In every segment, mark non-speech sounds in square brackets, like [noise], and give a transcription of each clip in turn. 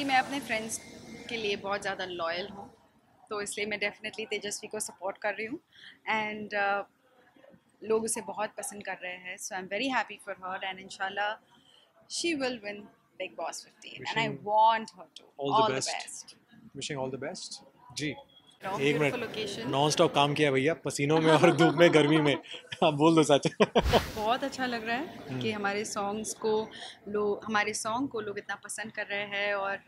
सी मैं अपने फ्रेंड्स के लिए बहुत ज़्यादा लॉयल हूँ तो इसलिए मैं डेफिनेटली तेजस्वी को सपोर्ट कर रही हूँ एंड लोग उसे बहुत पसंद कर रहे हैं so I am very happy for her and इंशाल्लाह she will win Bigg Boss 15 and I want her to all the best wishing all the best ji. एक मिनट लोकेशन नॉन स्टॉप काम किया भैया पसीनों में और धूप में गर्मी में। आप बोल दो सच। बहुत अच्छा लग रहा है हम्म। कि हमारे सॉन्ग्स को लोग हमारे सॉन्ग को लोग इतना पसंद कर रहे हैं और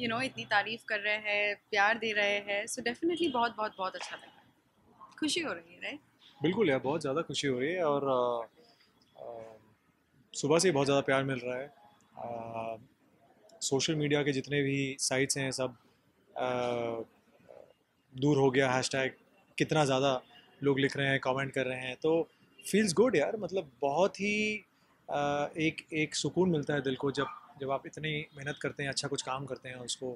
यू नो इतनी तारीफ़ कर रहे हैं प्यार दे रहे हैं। सो डेफिनेटली बहुत बहुत बहुत अच्छा लग रहा है। खुशी हो रही है राइट बिल्कुल यार बहुत ज़्यादा खुशी हो रही है और अ, अ, सुबह से बहुत ज़्यादा प्यार मिल रहा है। सोशल मीडिया के जितने भी साइट्स हैं सब दूर हो गया हैशटैग कितना ज़्यादा लोग लिख रहे हैं कमेंट कर रहे हैं तो फील्स गुड यार मतलब बहुत ही एक एक सुकून मिलता है दिल को जब जब आप इतनी मेहनत करते हैं अच्छा कुछ काम करते हैं उसको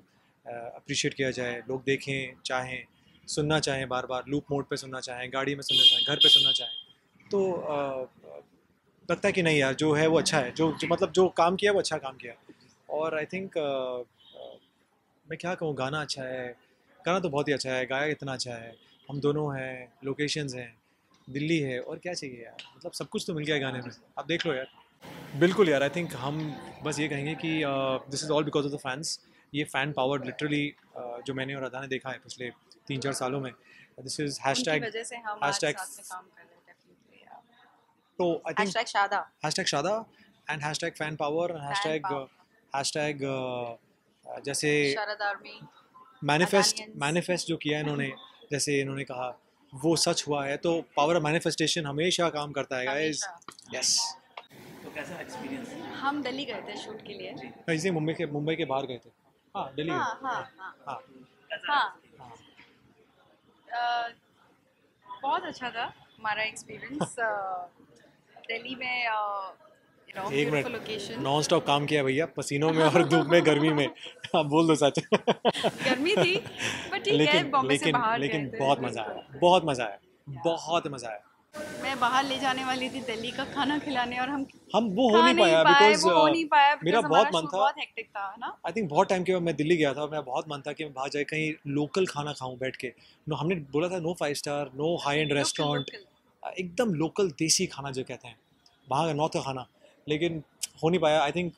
अप्रिशिएट किया जाए लोग देखें चाहें सुनना चाहें बार बार लूप मोड पे सुनना चाहें गाड़ी में सुनना चाहें घर पे सुनना चाहें तो लगता है कि नहीं यार जो है वो अच्छा है जो, जो मतलब जो काम किया वो अच्छा काम किया और आई थिंक मैं क्या कहूँ गाना अच्छा है गाना तो बहुत ही अच्छा है गाया इतना अच्छा है। हम दोनों हैं लोकेशंस हैं दिल्ली है और क्या चाहिए यार? मतलब सब कुछ तो मिल गया है गाने में। आप देख लो यार। बिल्कुल यार आई थिंक हम बस ये कहेंगे कि this is all because of the fans ये फ़ैन पावर लिटरली जो मैंने और अदा ने देखा है पिछले तीन चार सालों में दिस इज़ हैश टैग वजह से हम आज hashtag- साथ में काम कर रहे हैं डेफिनेटली तो I think Shada hashtag Shada and hashtag fan power hashtag power. Hashtag uh, जैसे शरद आर्मी मैनिफेस्ट मैनिफेस्ट जो किया इन्होंने जैसे इन्होंने कहा वो सच हुआ है तो पावर ऑफ़ मैनिफेस्टेशन हमेशा काम करता है गाइस। यस तो कैसा एक्सपीरियंस हम दिल्ली गए थे शूट के लिए। इसी मुंबई के मुंबई के बाहर गए थे। हाँ दिल्ली हाँ हाँ हाँ। हाँ। हाँ। हाँ बहुत अच्छा था हमारा एक्सपीरियंस दिल्ली में एक मिनट। नॉन स्टॉप काम किया भैया पसीनों में और धूप में गर्मी में। आप बोल दो सच। गर्मी थी बट ठीक है लेकिन से लेकिन बाहर लेकिन बहुत मज़ा आया बहुत मज़ा आया बहुत मज़ा आया। मैं बाहर ले जाने वाली थी दिल्ली का खाना खिलाने और हम हम वो हो नहीं पाया बिकॉज़ पाया मेरा बहुत मन था। बहुत हेक्टिक था ना? आई थिंक बहुत टाइम के बाद मैं दिल्ली गया था और मेरा बहुत मन था कि मैं बाहर जाए कहीं लोकल खाना खाऊं बैठ के। नो हमने बोला था no five star no high end restaurant एकदम लोकल देसी खाना जो कहते हैं वहाँ का नॉर्थ का खाना लेकिन हो नहीं पाया। आई थिंक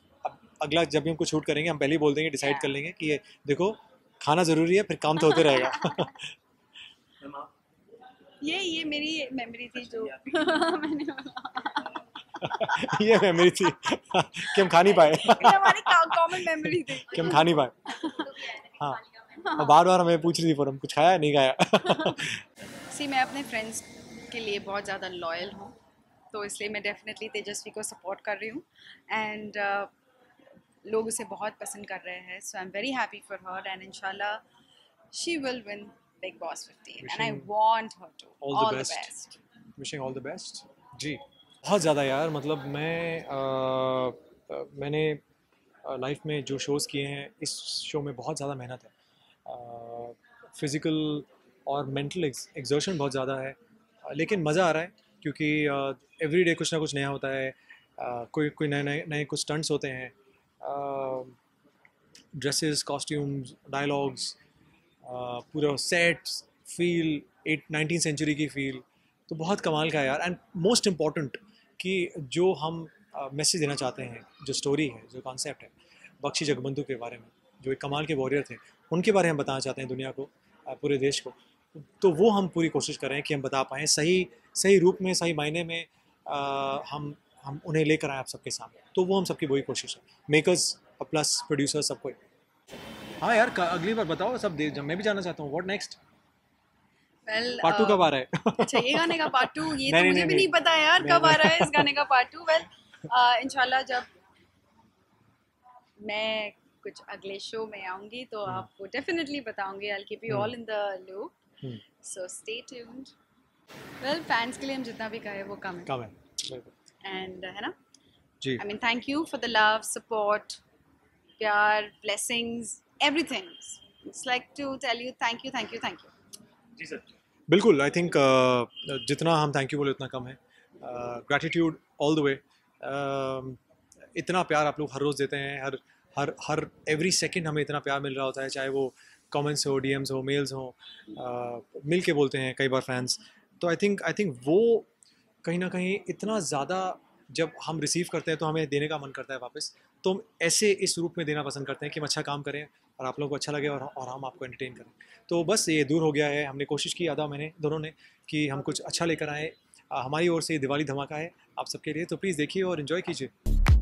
अगला जब भी हम कुछ शूट करेंगे हम पहले ही बोल देंगे डिसाइड कर लेंगे कि ये देखो खाना ज़रूरी है फिर काम तो होते रहेगा। [laughs] ये ये मेरी मेमोरी थी जो [laughs] मैंने ये मेमोरी थी कि हम खा नहीं पाए। [laughs] हमारी कॉमन मेमोरी थी। कि हम खा नहीं पाए। हाँ। और बार बार हमें पूछ रही थी पर हम कुछ खाया नहीं खाया? सी मैं अपने फ्रेंड्स के लिए बहुत ज़्यादा लॉयल हूँ। तो इसलिए मैं डेफिनेटली तेजस्वी को सपोर्ट कर रही हूँ। एंड लोग उसे बहुत पसंद कर रहे हैं। So I am very happy for her and इंशाल्लाह she will win Bigg Boss 15 and I want her to all the best wishing all the best ji बहुत ज़्यादा यार मतलब मैं अ, अ, मैंने लाइफ में जो शोज़ किए हैं इस शो में बहुत ज़्यादा मेहनत है। फ़िज़िकल और मेंटल एग्जर्शन बहुत ज़्यादा है। लेकिन मज़ा आ रहा है। क्योंकि एवरी डे कुछ ना कुछ नया होता है। कोई कोई नए नए नए कुछ स्टंट्स होते हैं। ड्रेसेस कॉस्ट्यूम्स डायलॉग्स पूरा sets feel at nineteen century की फील तो बहुत कमाल का है यार। एंड मोस्ट इंपॉर्टेंट कि जो हम मैसेज देना चाहते हैं, जो स्टोरी है, जो कॉन्सेप्ट है, बख्शी जगबंधु के बारे में, जो एक कमाल के वॉरियर थे, उनके बारे में बताना चाहते हैं दुनिया को पूरे देश को। तो वो हम पूरी कोशिश कर रहे हैं कि हम बता पाएँ सही सही रूप में सही मायने में अ, हम हम उन्हें लेकर आए आप सबके सामने। तो वो हम सबकी वही कोशिश है। मेकर्स प्लस प्रोड्यूसर सब कोई। हाँ यार अगली बार बताओ सब दे जब मैं भी जाना चाहता हूँ what next well part two कब आ रहा है? अच्छा ये गाने का पार्ट टू ये [laughs] तो मुझे भी नहीं। पता यार [laughs] कब आ रहा है इस गाने का पार्ट टू वेल इंशाल्लाह जब मैं कुछ अगले शो में आऊँगी तो हम्म। आपको डेफिनेटली बताऊँगी। I keep you. All in the loop so stay tuned well fans के लिए हम जितना भी कहे वो कम है। कब है बिल्कुल। एंड है ना? जी। I mean thank you for the love support प्यार blessings everything it's like to tell you thank you thank you thank you ji sir. बिल्कुल आई थिंक जितना हम थैंक यू बोले उतना कम है। ग्रैटिट्यूड ऑल द वे इतना प्यार आप लोग हर रोज़ देते हैं हर हर हर एवरी सेकंड हमें इतना प्यार मिल रहा होता है चाहे वो कमेंट्स हो डीएम्स हो मेल्स हो मिल के बोलते हैं कई बार फैंस तो आई थिंक आई थिंक वो कहीं ना कहीं इतना ज़्यादा जब हम रिसीव करते हैं तो हमें देने का मन करता है वापस तो हम ऐसे इस रूप में देना पसंद करते हैं कि हम अच्छा काम करें और आप लोगों को अच्छा लगे और और हम आपको एंटरटेन करें. तो बस ये दूर हो गया है, हमने कोशिश की अदा मैंने दोनों ने कि हम कुछ अच्छा लेकर आए हमारी ओर से दिवाली धमाका है आप सबके लिए तो प्लीज़ देखिए और इन्जॉय कीजिए.